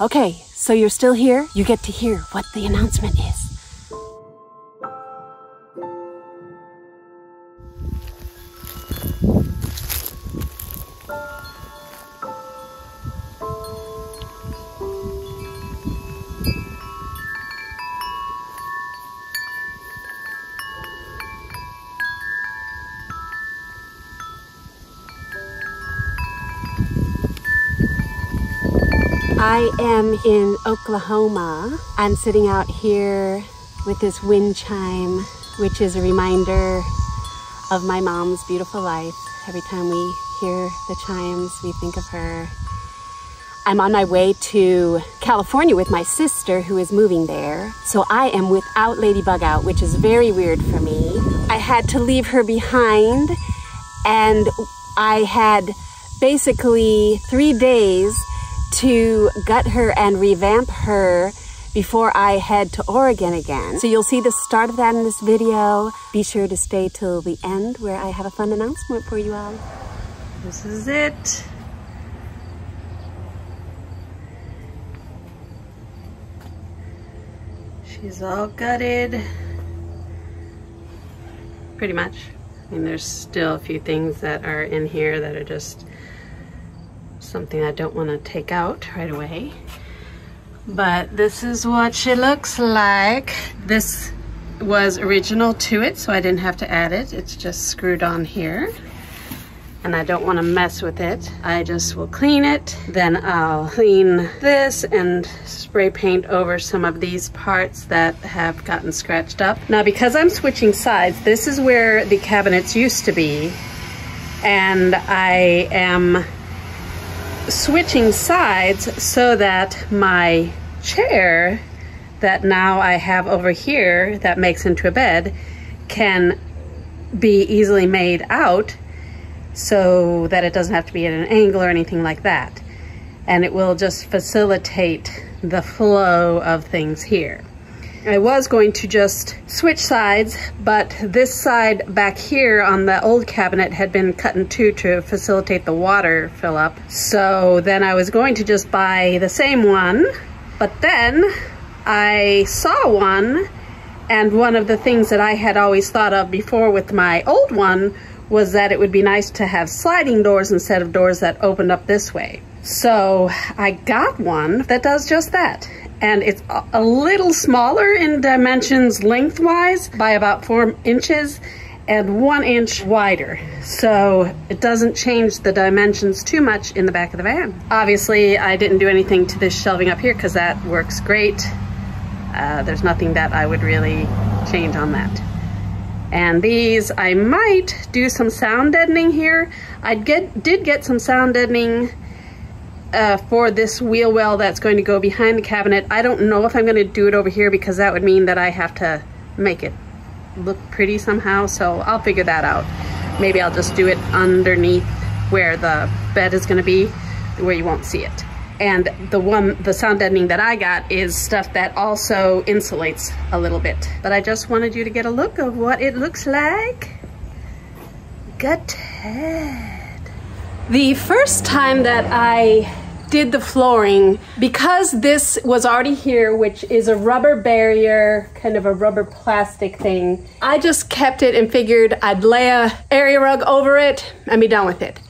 Okay, so you're still here? You get to hear what the announcement is. I am in Oklahoma. I'm sitting out here with this wind chime, which is a reminder of my mom's beautiful life. Every time we hear the chimes, we think of her. I'm on my way to California with my sister who is moving there. So I am without Ladybug out, which is very weird for me. I had to leave her behind and I had basically three days to gut her and revamp her before I head to Oregon again. So you'll see the start of that in this video. Be sure to stay till the end where I have a fun announcement for you all. This is it. She's all gutted. Pretty much. I mean, there's still a few things that are in here that are just something I don't want to take out right away. But this is what she looks like. This was original to it, so I didn't have to add it. It's just screwed on here. And I don't want to mess with it. I just will clean it. Then I'll clean this and spray paint over some of these parts that have gotten scratched up. Now, because I'm switching sides, this is where the cabinets used to be. And I am switching sides so that my chair that now I have over here that makes into a bed can be easily made out so that it doesn't have to be at an angle or anything like that. And it will just facilitate the flow of things here. I was going to just switch sides, but this side back here on the old cabinet had been cut in two to facilitate the water fill up. So then I was going to just buy the same one, but then I saw one and one of the things that I had always thought of before with my old one was that it would be nice to have sliding doors instead of doors that opened up this way. So I got one that does just that and it's a little smaller in dimensions lengthwise by about four inches and one inch wider. So it doesn't change the dimensions too much in the back of the van. Obviously, I didn't do anything to this shelving up here because that works great. Uh, there's nothing that I would really change on that. And these, I might do some sound deadening here. I get, did get some sound deadening uh, for this wheel well that's going to go behind the cabinet. I don't know if I'm going to do it over here because that would mean that I have to make it look pretty somehow. So I'll figure that out. Maybe I'll just do it underneath where the bed is going to be, where you won't see it. And the one, the sound deadening that I got is stuff that also insulates a little bit. But I just wanted you to get a look of what it looks like. Gutted. The first time that I did the flooring, because this was already here, which is a rubber barrier, kind of a rubber plastic thing, I just kept it and figured I'd lay a area rug over it and be done with it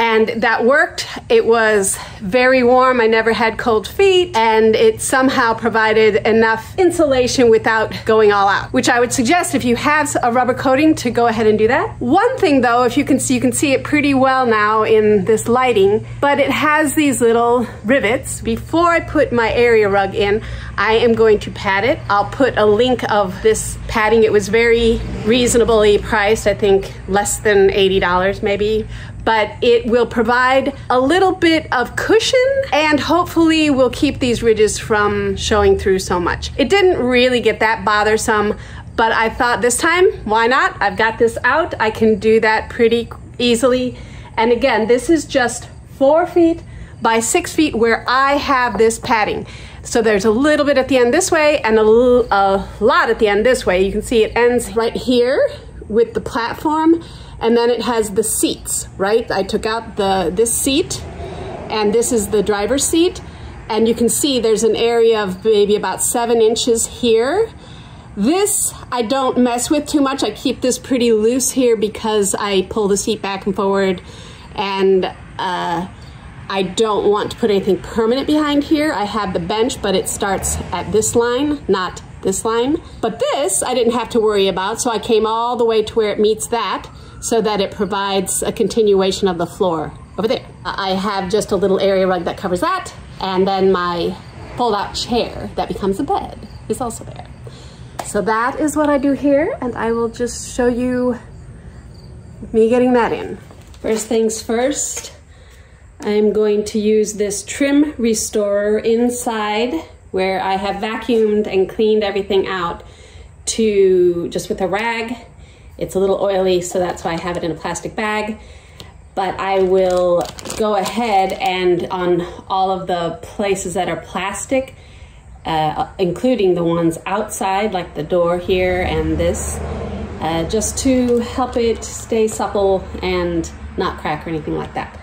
and that worked. It was very warm. I never had cold feet and it somehow provided enough insulation without going all out, which I would suggest if you have a rubber coating to go ahead and do that. One thing though, if you can see, you can see it pretty well now in this lighting, but it has these little rivets. Before I put my area rug in, I am going to pad it. I'll put a link of this padding. It was very reasonably priced, I think less than $80 maybe but it will provide a little bit of cushion and hopefully will keep these ridges from showing through so much. It didn't really get that bothersome, but I thought this time, why not? I've got this out. I can do that pretty easily. And again, this is just four feet by six feet where I have this padding. So there's a little bit at the end this way and a, a lot at the end this way. You can see it ends right here with the platform and then it has the seats, right? I took out the this seat and this is the driver's seat And you can see there's an area of maybe about seven inches here. This I don't mess with too much. I keep this pretty loose here because I pull the seat back and forward and uh, I don't want to put anything permanent behind here. I have the bench, but it starts at this line, not this line. But this I didn't have to worry about, so I came all the way to where it meets that so that it provides a continuation of the floor over there. I have just a little area rug that covers that, and then my fold-out chair that becomes a bed is also there. So that is what I do here, and I will just show you me getting that in. First things first, I'm going to use this trim restorer inside where I have vacuumed and cleaned everything out to just with a rag. It's a little oily, so that's why I have it in a plastic bag. But I will go ahead and on all of the places that are plastic, uh, including the ones outside, like the door here and this, uh, just to help it stay supple and not crack or anything like that.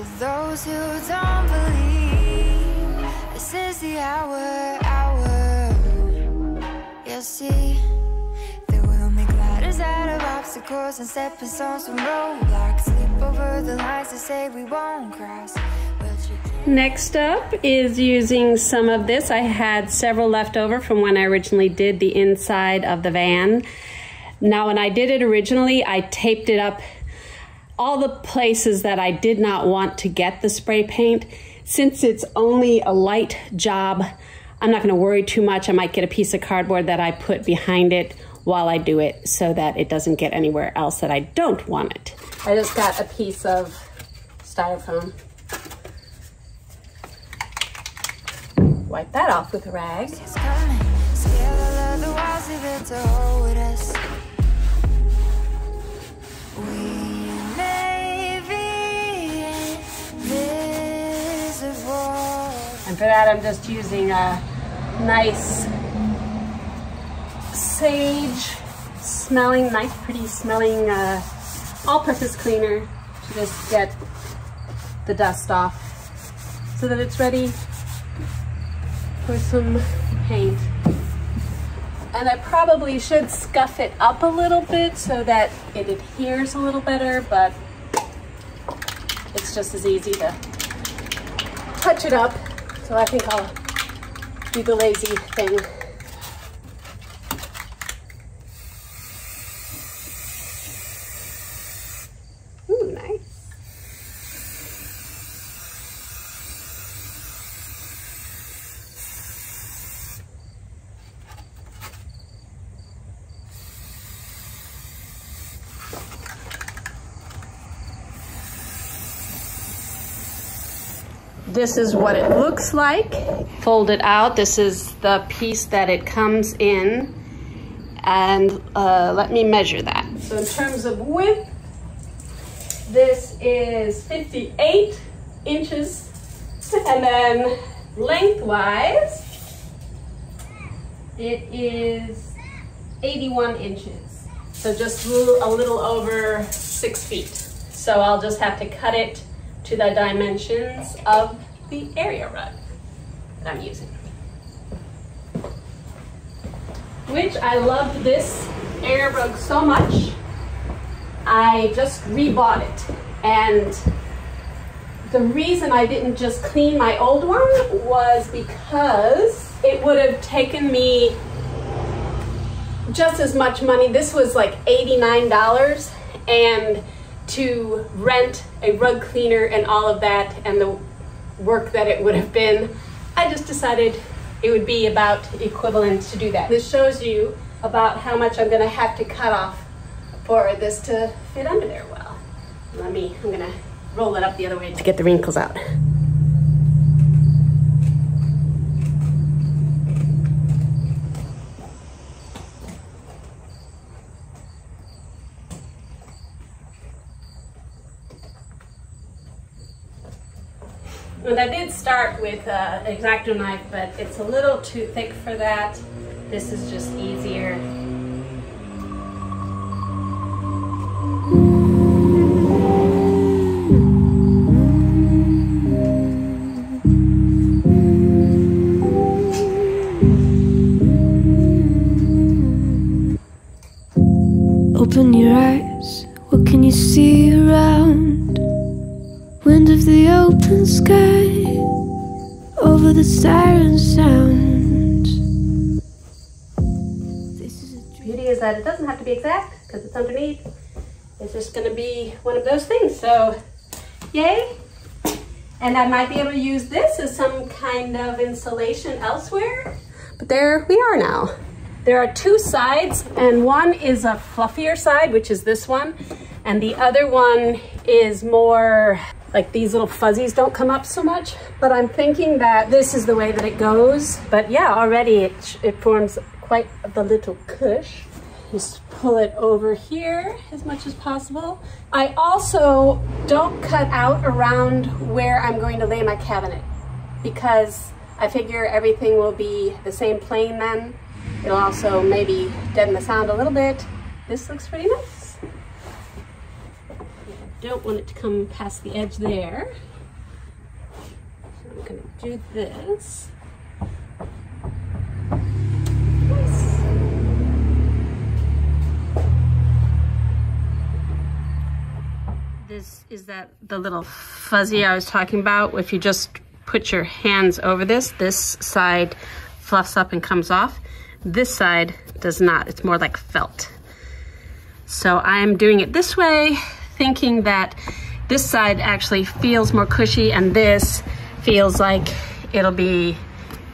To those who don't believe This is the hour, hour You see That we'll make ladders out of obstacles And stepping stones from roadblocks Sleep over the lines to say we won't cross Next up is using some of this. I had several left over from when I originally did the inside of the van. Now, when I did it originally, I taped it up all the places that I did not want to get the spray paint. Since it's only a light job, I'm not gonna worry too much. I might get a piece of cardboard that I put behind it while I do it so that it doesn't get anywhere else that I don't want it. I just got a piece of styrofoam. Wipe that off with a rag. For that, I'm just using a nice sage smelling, nice pretty smelling uh, all-purpose cleaner to just get the dust off so that it's ready for some paint. And I probably should scuff it up a little bit so that it adheres a little better, but it's just as easy to touch it up. So I think I'll do the lazy thing. This is what it looks like. Fold it out. This is the piece that it comes in. And uh, let me measure that. So in terms of width, this is 58 inches. And then lengthwise, it is 81 inches. So just a little over six feet. So I'll just have to cut it to the dimensions of the area rug that I'm using. Which I loved this area rug so much, I just rebought it. And the reason I didn't just clean my old one was because it would have taken me just as much money. This was like $89 and to rent a rug cleaner and all of that and the work that it would have been, I just decided it would be about equivalent to do that. This shows you about how much I'm gonna have to cut off for this to fit under there well. Let me, I'm gonna roll it up the other way to get the wrinkles out. And I did start with uh, X-Acto knife, but it's a little too thick for that. This is just easier. Open your eyes, what can you see around? Wind of the open sky, the siren sound. This is a dream. beauty is that it doesn't have to be exact because it's underneath. It's just going to be one of those things. So, yay. And I might be able to use this as some kind of insulation elsewhere. But there we are now. There are two sides and one is a fluffier side, which is this one. And the other one is more like these little fuzzies don't come up so much. But I'm thinking that this is the way that it goes. But yeah, already it, it forms quite the little cush. Just pull it over here as much as possible. I also don't cut out around where I'm going to lay my cabinet because I figure everything will be the same plane then. It'll also maybe deaden the sound a little bit. This looks pretty nice. Don't want it to come past the edge there. So I'm gonna do this. This is that the little fuzzy I was talking about. If you just put your hands over this, this side fluffs up and comes off. This side does not. It's more like felt. So I'm doing it this way, thinking that this side actually feels more cushy and this feels like it'll be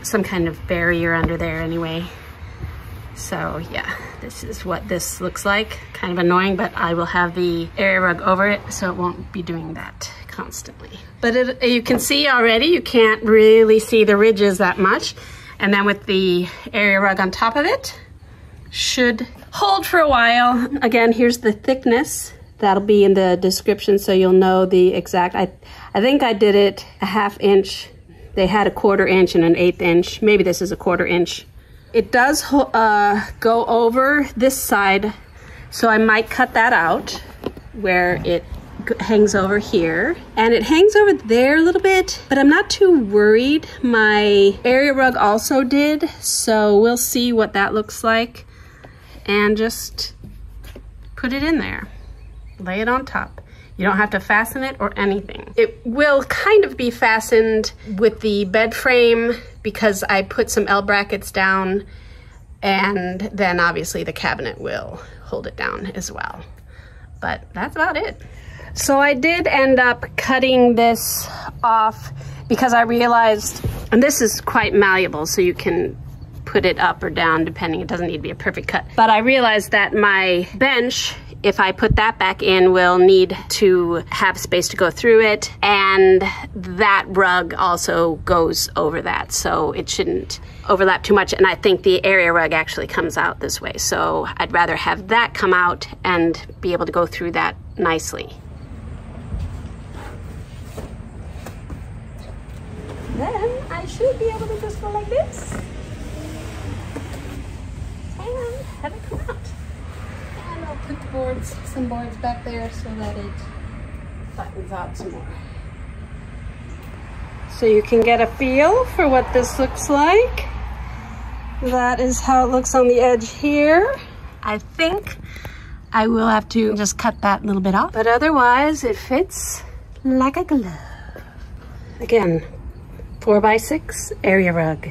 some kind of barrier under there anyway. So yeah, this is what this looks like. Kind of annoying, but I will have the area rug over it so it won't be doing that constantly. But it, you can see already, you can't really see the ridges that much. And then with the area rug on top of it, should hold for a while. Again, here's the thickness. That'll be in the description so you'll know the exact, I, I think I did it a half inch. They had a quarter inch and an eighth inch. Maybe this is a quarter inch. It does uh, go over this side, so I might cut that out where it hangs over here. And it hangs over there a little bit, but I'm not too worried. My area rug also did, so we'll see what that looks like. And just put it in there. Lay it on top. You don't have to fasten it or anything. It will kind of be fastened with the bed frame because I put some L brackets down and then obviously the cabinet will hold it down as well. But that's about it. So I did end up cutting this off because I realized, and this is quite malleable so you can put it up or down depending, it doesn't need to be a perfect cut. But I realized that my bench if I put that back in, we'll need to have space to go through it. And that rug also goes over that. So it shouldn't overlap too much. And I think the area rug actually comes out this way. So I'd rather have that come out and be able to go through that nicely. Then I should be able to just go like this and have it come out. Put the boards, some boards back there so that it flattens out some more. So you can get a feel for what this looks like. That is how it looks on the edge here. I think I will have to just cut that little bit off, but otherwise it fits like a glove. Again, four by six area rug.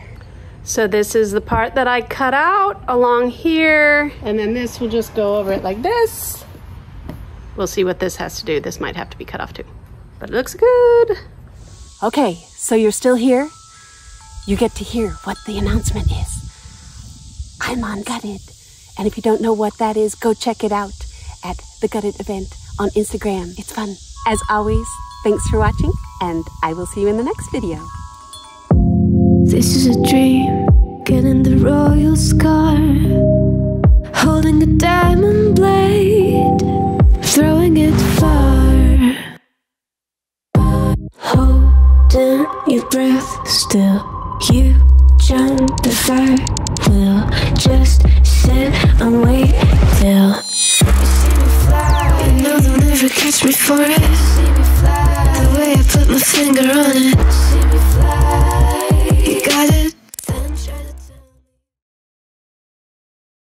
So this is the part that I cut out along here, and then this will just go over it like this. We'll see what this has to do. This might have to be cut off too, but it looks good. Okay, so you're still here? You get to hear what the announcement is. I'm on Gutted. And if you don't know what that is, go check it out at the Gutted event on Instagram. It's fun. As always, thanks for watching, and I will see you in the next video. This is a dream, getting the royal scar, holding a diamond blade, throwing it far. Hold down your breath still. You jump the fire. We'll just sit and wait till you see me fly. You know they'll never catch me for it. See me fly. The way I put my finger on it.